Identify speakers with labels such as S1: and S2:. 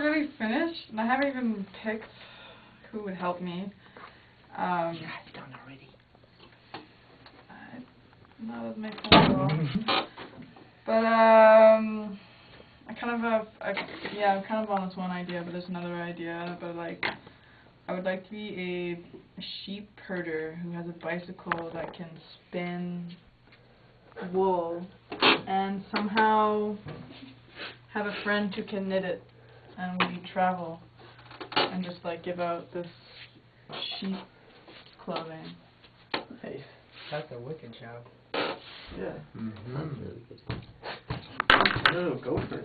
S1: really finished, and I haven't even picked who would help me. Um,
S2: Yeah, I've done already.
S1: I, not as my phone call. But um, I kind of have, I, yeah, I'm kind of on this one idea, but there's another idea. But like, I would like to be a sheep herder who has a bicycle that can spin wool, and somehow have a friend who can knit it, and we travel, and just like give out this sheep clothing.
S2: Nice.
S3: That's a wicked job.
S2: Yeah.
S4: Mm-hmm.
S2: Sounds really good.
S4: No, go for it.